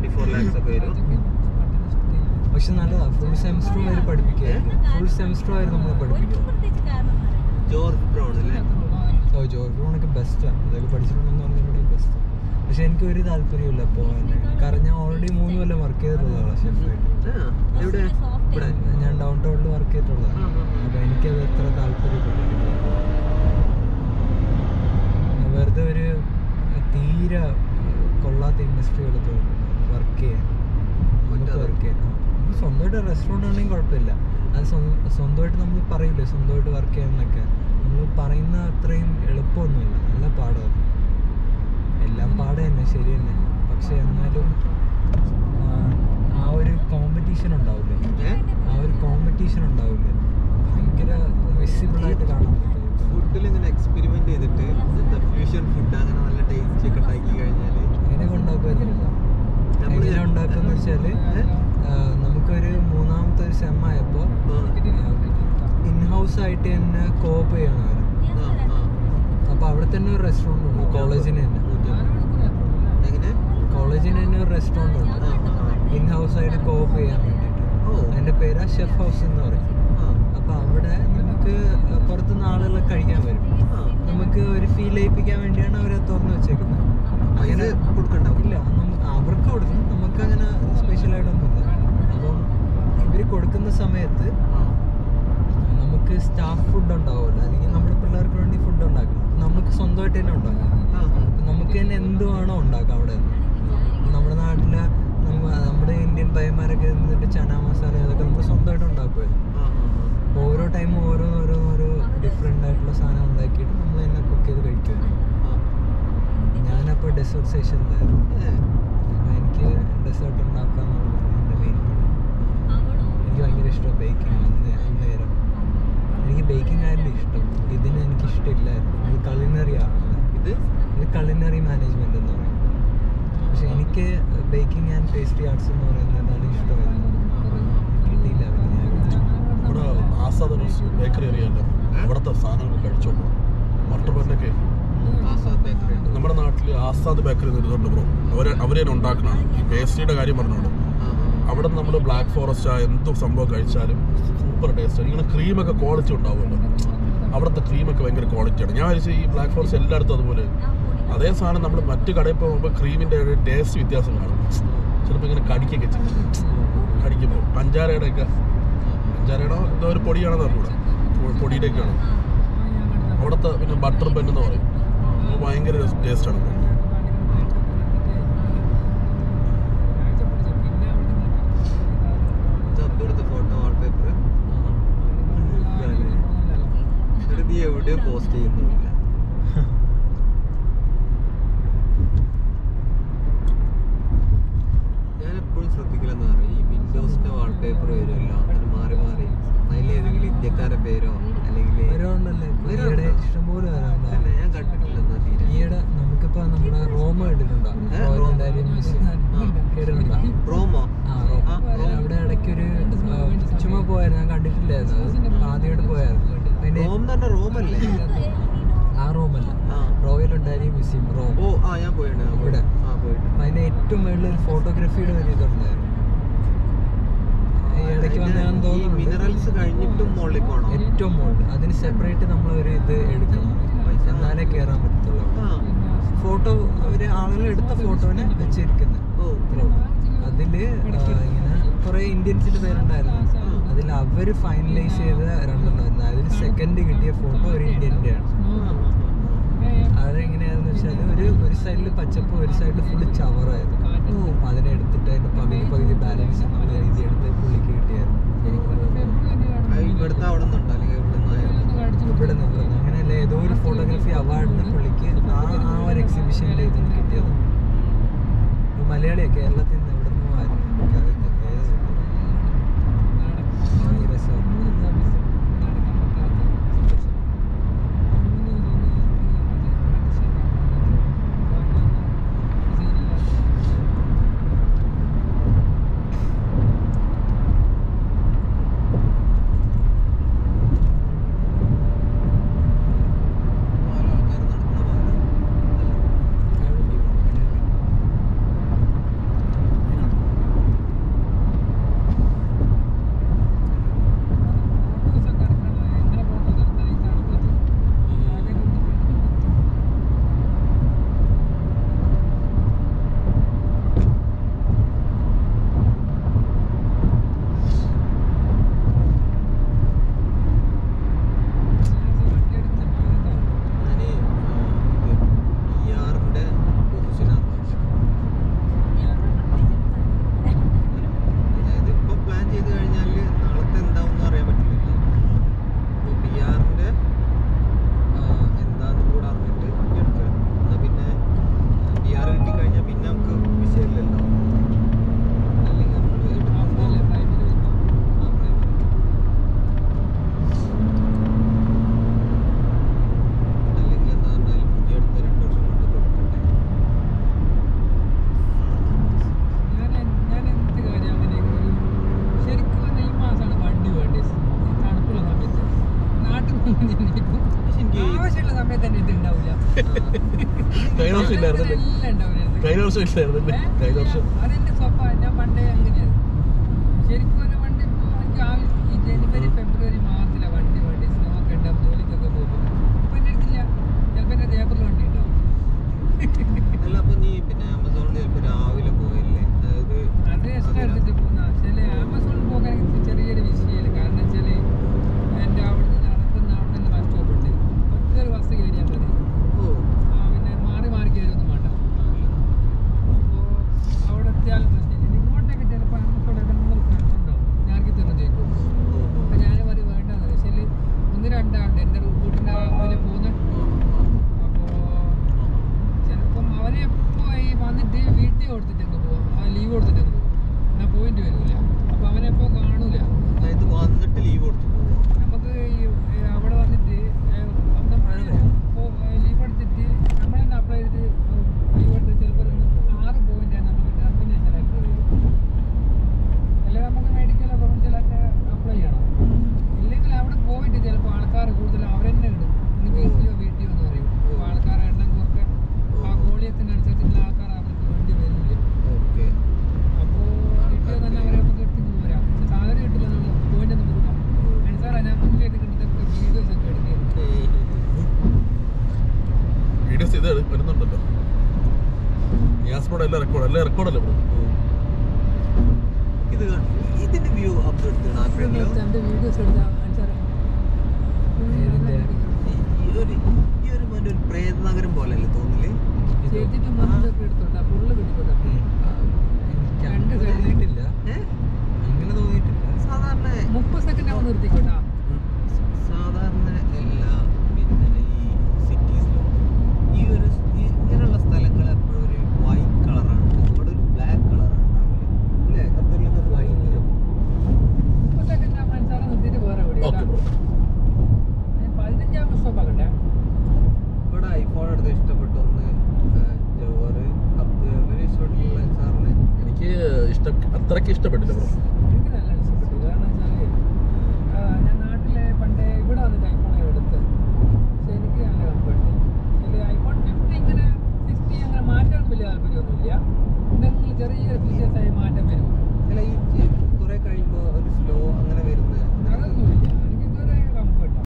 Twenty four lakhs ഒക്കെ വരും. പക്ഷെ നല്ലതാ ഫുൾ സെമിസ്റ്റർ വരെ പഠിപ്പിക്കുക ഫുൾ സെമിസ്റ്റർ വരെ നമ്മൾ പഠിപ്പിക്കും. ജോർജ് ബ്രൗൺ അല്ലേ? ഓ ജോർജ് ബ്രൗണൊക്കെ ബെസ്റ്റാണ് അതൊക്കെ പഠിച്ചിട്ടുണ്ടെന്ന് പറഞ്ഞാൽ ബെസ്റ്റ് പക്ഷെ എനിക്ക് ഒരു താല്പര്യമില്ല പോകാൻ. കാരണം ഞാൻ ഓൾറെഡി മൂന്ന് കൊല്ലം വർക്ക് ചെയ്തിട്ടുള്ളതാണ് ഇവിടെ ഞാൻ ഡൗൺ ടൗണിൽ വർക്ക് ചെയ്തിട്ടുള്ളതാണ്. അപ്പൊ എനിക്കത് എത്ര താല്പര്യപ്പെട്ടിട്ടില്ല. വെറുതെ ഒരു തീരെ കൊള്ളാത്ത ഇൻഡസ്ട്രി തോന്നുന്നു. വർക്ക് ചെയ്യാൻ? വർക്ക് ചെയ്യാൻ. സ്വന്തമായിട്ട് റെസ്റ്റോറന്റ് ആണെങ്കിൽ കുഴപ്പമില്ല. അത് സ്വ- സ്വന്തമായിട്ട് നമ്മൾ പറയില്ലേ സ്വന്തമായിട്ട് വർക്ക് ചെയ്യാന്നൊക്കെ നമ്മൾ പറയുന്ന അത്രയും എളുപ്പമൊന്നുമില്ല. നല്ല പാടാണ് എല്ലാം പാട് തന്നെ ശരി തന്നെ. പക്ഷെ എന്നാലും ആ, ആ ഒരു കോമ്പറ്റീഷൻ ഉണ്ടാവില്ലേ ആ ഒരു കോമ്പറ്റീഷൻ ഉണ്ടാവില്ലേ ഭയങ്കര വിസിബിൾ ആയിട്ട് കാണാൻ പറ്റും. ഫുഡിൽ ഇങ്ങനെ എക്സ്പെരിമെന്റ് ചെയ്തിട്ട് എന്താ ഫ്യൂഷൻ ഫുഡ് അങ്ങനെ നല്ല ടേസ്റ്റ് ഒക്കെ ഉണ്ടാക്കി കഴിഞ്ഞാൽ എങ്ങനെ ഉണ്ടാക്കുമായിരുന്നില്ല നമ്മൾ എങ്ങനെ വെച്ചാൽ നമുക്കൊരു മൂന്നാമത്തെ ഒരു സെം ആയപ്പോ ഇൻ ഹൗസ് ആയിട്ട് തന്നെ കോപ്പ് ചെയ്യണം ആ. അപ്പൊ അവിടെ തന്നെ ഒരു റെസ്റ്റോറന്റ് ഉണ്ട്. കോളേജിന് തന്നെ. കോളേജിന് തന്നെ ഒരു റെസ്റ്റോറന്റ് ഉണ്ട്. ആ, ആ, ആ. ഇൻ ഹൗസ് ആയിട്ട് കോപ്പ് ചെയ്യാൻ വേണ്ടിയിട്ട്. അതിന്റെ പേരാ ഷെഫ് ഹൗസ് എന്ന് പറയും. അപ്പൊ അവിടെ നമുക്ക് പുറത്തുനിന്ന് ആളുകളെ കഴിക്കാൻ വരും. നമുക്ക് ഒരു ഫീൽ ചെയ്യിപ്പിക്കാൻ വേണ്ടിയാണ് അവരെ തുറന്നു വെച്ചേക്കുന്നത്. പൈസ കൊടുക്കണ്ട സമയത്ത് നമുക്ക് സ്റ്റാഫ് ഫുഡ് ഉണ്ടാവുമല്ലോ. അല്ലെങ്കിൽ നമ്മുടെ പിള്ളേർക്ക് വേണ്ടി ഫുഡ് ഉണ്ടാക്കണം. നമുക്ക് സ്വന്തമായിട്ട് തന്നെ ഉണ്ടാക്കാം. നമുക്ക് തന്നെ എന്ത് വേണോ ഉണ്ടാക്കാം അവിടെ. നമ്മുടെ നാട്ടിലെ നമ്മ നമ്മുടെ ഇന്ത്യൻ പയ്യന്മാരൊക്കെ നിന്നിട്ട് ചന മസാല അതൊക്കെ നമുക്ക് സ്വന്തമായിട്ട് ഉണ്ടാക്കുമല്ലോ ഓരോ ഓരോ ടൈമും ഓരോന്ന് ഓരോന്ന് ഓരോ ഡിഫറെന്റ് ആയിട്ടുള്ള സാധനം ഉണ്ടാക്കിയിട്ട് നമ്മൾ തന്നെ കുക്ക് ചെയ്ത് കഴിക്കുമായിരുന്നു ഞാനപ്പോൾ ഡെസേർട്ട് സെഷനിലായിരുന്നു എനിക്ക് ഡെസേർട്ട് മെയിൻ എനിക്ക് ഭയങ്കര ഇഷ്ടമാണ് ബേക്കിംഗ് അന്ന് അന്നേരം എനിക്ക് ബേക്കിംഗ് ആയിരുന്നു ഇഷ്ടം. ഇതിന് എനിക്ക് ഇഷ്ടമില്ലായിരുന്നു ഇത് കളിനറി ആണ് ഇത്? ഇത് കളിനറി മാനേജ്മെന്റ് എന്ന് പറയും. പക്ഷെ എനിക്ക് ബേക്കിംഗ് ആൻഡ് പേസ്ട്രി ആർട്സ് എന്ന് പറയുന്നതാണ് ഇഷ്ടം കിട്ടിയില്ല പിന്നെ ഇവിടെ ആസാദ് ബേക്കറി അറിയാലോ അവിടുത്തെ സാധനങ്ങൾ കഴിച്ചു മട്ടപ്പന്നൊക്കെ ബേക്കറി നമ്മുടെ നാട്ടിൽ ആസാദ് ബേക്കറി നിർത്തുന്നുണ്ട് ബ്രോ. അവരെ അവരെ ഉണ്ടാക്കണം പേസ്ട്രിയുടെ കാര്യം ആ. അവിടെ നമ്മൾ ബ്ലാക്ക് ഫോറസ്റ്റ് ആ എന്ത് സംഭവം കഴിച്ചാലും സൂപ്പർ ടേസ്റ്റ് ഇങ്ങനെ ക്രീമൊക്കെ ക്വാളിറ്റി ഉണ്ടാവുമല്ലോ. അവിടുത്തെ ക്രീമൊക്കെ ഭയങ്കര ക്വാളിറ്റിയാണ് ഞാൻ വിചാരിച്ചു ഈ ബ്ലാക്ക് ഫോറസ്റ്റ് എല്ലായിടത്തും അതുപോലെ. അതേ സാധനം നമ്മൾ മറ്റു കടയിൽ പോകുമ്പോൾ ക്രീമിന്റെ ഒരു ടേസ്റ്റ് വ്യത്യാസം കാണും. ചിലപ്പോൾ ഇങ്ങനെ കടിക്കൊക്കെ ചെയ്യും. കടിക്കുമ്പോൾ പഞ്ചാരയുടെ ഒക്കെ. പഞ്ചാരയുടെ എന്തോ ഒരു പൊടിയാണെന്ന് അറിഞ്ഞൂടാ. പൊടിയുടെയൊക്കെയാണ്. അവിടുത്തെ പിന്നെ ബട്ടർ പെൻ എന്ന് പറയും. ഭയങ്കര ടേസ്റ്റാണ് ചന്തുടുത്ത ഫോട്ടോ വാൾപേപ്പർ എവിടെയോ പോസ്റ്റ് ചെയ്യുന്നുമില്ല ഞാൻ എപ്പോഴും ശ്രദ്ധിക്കില്ലെന്ന് പറയും ഈ വിൻഡോസിന്റെ വാൾപേപ്പർ വരുമല്ലോ അങ്ങനെ മാറി മാറി. അതിലേതെങ്കിലും ഇന്ത്യക്കാരെ പേരോ അല്ലെങ്കിൽ ഞാൻ കണ്ടിട്ടില്ലെന്നാ തീരെ. ഈയിടെ നമുക്കിപ്പോ നമ്മുടെ റോമ കേട്ടിട്ടുണ്ടോ? റോമോ. അവിടെ ഇടയ്ക്കൊരു ഒരു ചുമ്മാ പോയായിരുന്നു. ഞാൻ കണ്ടിട്ടില്ലായിരുന്നു. പോയായിരുന്നു അതിന്റെ റോം റോമല്ലേ? ആ റോമല്ല. Royal Italian museum Rome. ഓ ആ ഞാൻ പോയിട്ടുണ്ട് അവിടെ ഇവിടെ. ആ പോയിട്ടുണ്ട്. അതിന്റെ ഏറ്റവും മേളിൽ ഒരു ഫോട്ടോഗ്രാഫിയുടെ ഒരു ഇതുണ്ടായിരുന്നു. മിനറൽസ് കഴിഞ്ഞിട്ടും മുകളിൽ പോകണം ഏറ്റവും മുകളിൽ. അതിന് സെപ്പറേറ്റ് നമ്മൾ ഒരു ഇത് എടുക്കണം. എന്നാലേ കയറാൻ പറ്റത്തുള്ളൂ. ഫോട്ടോ ഒരു ആളുകൾ എടുത്ത ഫോട്ടോനെ വെച്ചിരിക്കുന്നത് അതിൽ ഇങ്ങനെ കുറെ ഇന്ത്യൻസിന്റെ പേരുണ്ടായിരുന്നു. അതിൽ അവർ ഫൈനലൈസ് ചെയ്ത രണ്ടെണ്ണം. അതിൽ സെക്കൻഡ് കിട്ടിയ ഫോട്ടോ ഒരു ഇന്ത്യന്റെ ആണ് അതെങ്ങനെയാന്ന് വെച്ചാൽ ഒരു ഒരു സൈഡിൽ പച്ചപ്പ് ഒരു സൈഡിൽ ഫുള്ള് ചവറായിരുന്നു. അപ്പൊ അതിനെ എടുത്തിട്ട് അതിന്റെ പകുതി പകുതി ബാലൻസ് നമ്മൾ രീതി എടുത്ത് പുള്ളിക്ക് കിട്ടിയായിരുന്നു. ആ, ഇവിടുത്തെ അവിടെ നിന്നുണ്ടോ? അല്ലെങ്കിൽ ഇവിടുന്ന് ഇവിടെ നിന്ന്? അങ്ങനെയല്ല ഏതോ ഒരു ഫോട്ടോഗ്രാഫി അവാർഡിന് പുള്ളിക്ക് ആ ആ ഒരു എക്സിബിഷനിൽ ഇതിന് കിട്ടിയത്. മലയാളിയാണ് കേരളത്തിൽ നിന്ന് ആവശ്യമുള്ള സമയത്ത് എന്റെ ഉണ്ടാവില്ല കഴിഞ്ഞ വർഷം ഇല്ലായിരുന്നല്ലേ? കഴിഞ്ഞ വർഷം. ഇല്ലായിരുന്നല്ലേ കഴിഞ്ഞ വർഷം അതെന്റെ സ്വഭാവം. ഞാൻ പണ്ടേ അങ്ങനെയാണ് ശരിക്കും പണ്ട് എനിക്ക് ഈ ജനുവരി കൊടുത്തിട്ടൊക്കെ പോവാം? ലീവ് കൊടുത്തിട്ടൊക്കെ പോവാം? എന്നാൽ പോയിന്റ് വരില്ല? റോഡിൽ ഇറക്കോടല്ലോ ഇത് ഇതിന്റെ വ്യൂ ഈ ഒരു മറ്റൊരു പ്രേത നഗരം പോലെ അല്ലേ തോന്നില്ലേ രണ്ട് സൈഡിലായിട്ടില്ല welcome.